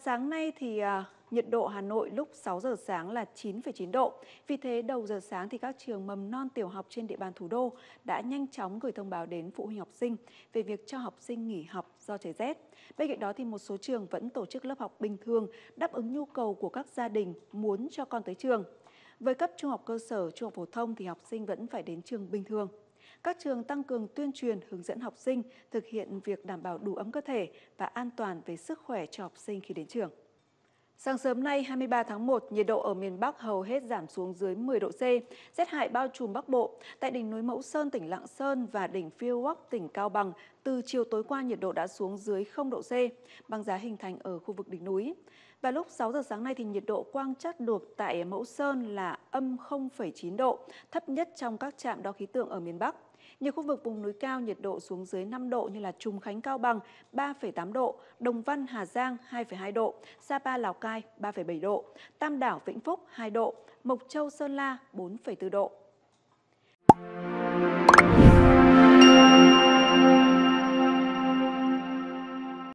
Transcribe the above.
sáng nay thì à, nhiệt độ Hà Nội lúc 6 giờ sáng là 9,9 độ. Vì thế đầu giờ sáng thì các trường mầm non tiểu học trên địa bàn thủ đô đã nhanh chóng gửi thông báo đến phụ huynh học sinh về việc cho học sinh nghỉ học do trời rét. Bên cạnh đó thì một số trường vẫn tổ chức lớp học bình thường đáp ứng nhu cầu của các gia đình muốn cho con tới trường. Với cấp trung học cơ sở, trung học phổ thông thì học sinh vẫn phải đến trường bình thường. Các trường tăng cường tuyên truyền, hướng dẫn học sinh thực hiện việc đảm bảo đủ ấm cơ thể và an toàn về sức khỏe cho học sinh khi đến trường. Sáng sớm nay 23 tháng 1, nhiệt độ ở miền Bắc hầu hết giảm xuống dưới 10 độ C, rét hại bao trùm Bắc Bộ. Tại đỉnh núi Mẫu Sơn, tỉnh Lạng Sơn và đỉnh Phiêu Quắc, tỉnh Cao Bằng, từ chiều tối qua nhiệt độ đã xuống dưới 0 độ C, băng giá hình thành ở khu vực đỉnh núi. Và lúc 6 giờ sáng nay thì nhiệt độ quang trắc được tại Mẫu Sơn là âm 0,9 độ, thấp nhất trong các trạm đo khí tượng ở miền Bắc. Nhiều khu vực vùng núi cao nhiệt độ xuống dưới 5 độ như là Trùng Khánh Cao Bằng 3,8 độ, Đồng Văn Hà Giang 2,2 độ, Sapa Lào Cai 3,7 độ, Tam Đảo Vĩnh Phúc 2 độ, Mộc Châu Sơn La 4,4 độ.